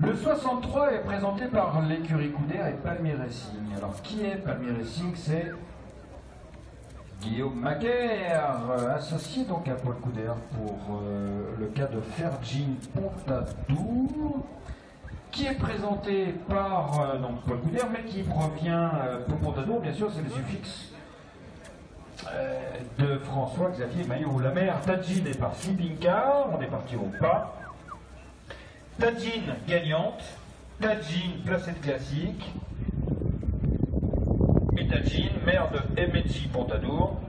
Le 63 est présenté par l'écurie Coudert et Palmier Racing. Alors, qui est Palmier Racing? C'est Guillaume Macaire, euh, associé donc à Paul Coudert pour euh, le cas de Fergin Pontadour, qui est présenté par euh, donc Paul Coudert, mais qui provient, pour Pontadour, bien sûr, c'est le suffixe de François-Xavier Maillot. La mère Tadjin est par Sleeping Car, on est parti au pas. Tadjin gagnante, Tadjin placette classique, et Tadjin, mère de Emeji Pontadour,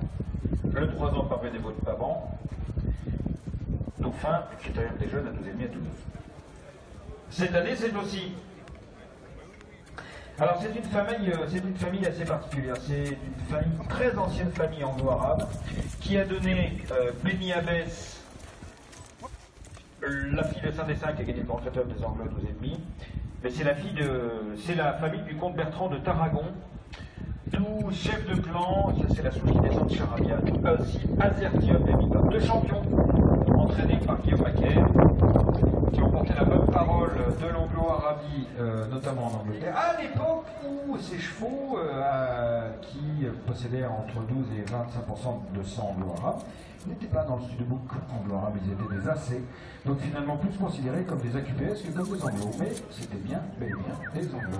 le 3 ans par des de Pavant, dauphin, critérium des jeunes à 12,5 à Toulouse. Cette année, c'est aussi. Alors, c'est une famille, euh, c'est une famille assez particulière. C'est une famille, très ancienne famille anglo-arabe, qui a donné euh, Abbès, la fille de Saint-Dessin qui a gagné le Grand des Anglo à 12,5. Mais c'est la fille de, c'est la famille du comte Bertrand de Tarragon, d'où chef de clan, ça c'est la descend de Charabian, aussi Azertium et deux champions entraînés par Guillaume Macaire, qui ont porté la bonne parole de l'anglo-arabie, euh, notamment en Angleterre, à l'époque où ces chevaux, euh, qui possédaient entre 12 et 25% de sang anglo-arabe, n'étaient pas dans le studbook anglo-arabe, ils étaient des AC, donc finalement plus considérés comme des AQPS que comme des anglo, mais c'était bien, bel et bien des anglo.